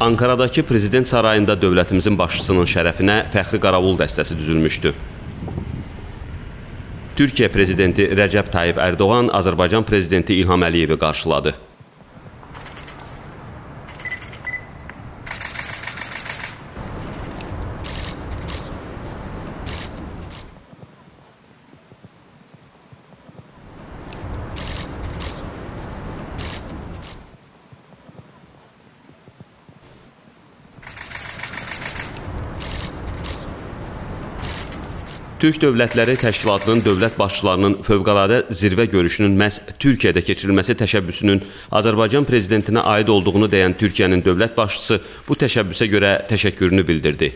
Ankaradakı prezident sarayında dövlətimizin başçısının şərəfinə fəxri qaravul dəstəsi düzülmüşdü. Türkiyə prezidenti Rəcəb Tayyib Ərdoğan Azərbaycan prezidenti İlham Əliyevi qarşıladı. Türk Dövlətləri Təşkilatının dövlət başçılarının fövqəladə zirvə görüşünün məhz Türkiyədə keçirilməsi təşəbbüsünün Azərbaycan prezidentinə aid olduğunu deyən Türkiyənin dövlət başçısı bu təşəbbüsə görə təşəkkürünü bildirdi.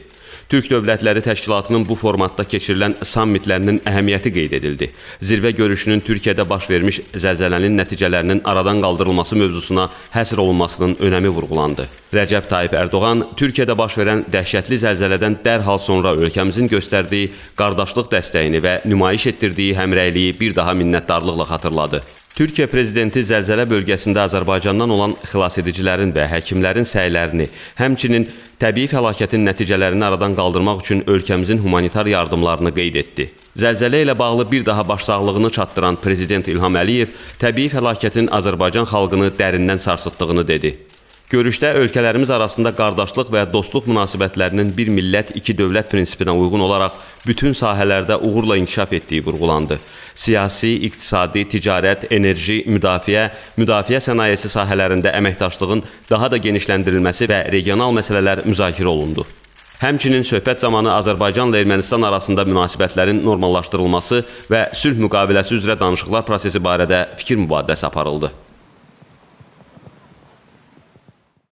Türk Dövlətləri Təşkilatının bu formatda keçirilən sammitlərinin əhəmiyyəti qeyd edildi. Zirvə görüşünün Türkiyədə baş vermiş zəlzələnin nəticələrinin aradan qaldırılması mövzusuna həsr olunmasının önəmi vurğulandı. Rəcəb Tayyip Ərdoğan Türkiyədə baş verən dəhşətli zəlzələdən dərhal sonra ölkəmizin göstərdiyi qardaşlıq dəstəyini və nümayiş etdirdiyi həmrəyliyi bir daha minnətdarlıqla xatırladı. Türkiyə prezidenti zəlzələ bölgəsində Azərbaycandan olan xilasedicilərin və həkimlərin səylərini, həmçinin təbii fəlakətin nəticələrini aradan qaldırmaq üçün ölkəmizin humanitar yardımlarını qeyd etdi. Zəlzələ ilə bağlı bir daha başsağlığını çatdıran prezident İlham Əliyev təbii fəlakətin Azərbaycan xalqını dərindən sarsıtdığını dedi. Görüşdə ölkələrimiz arasında qardaşlıq və dostluq münasibətlərinin bir millət, iki dövlət prinsipinə uyğun olaraq bütün sahələrdə uğurla inkişaf etdiyi vurğulandı. Siyasi, iqtisadi, ticarət, enerji, müdafiə, müdafiə sənayesi sahələrində əməkdaşlığın daha da genişləndirilməsi və regional məsələlər müzakirə olundu. Həmçinin söhbət zamanı Azərbaycanla Ermənistan arasında münasibətlərin normallaşdırılması və sülh müqaviləsi üzrə danışıqlar prosesi barədə fikir mübadiləsi aparıldı.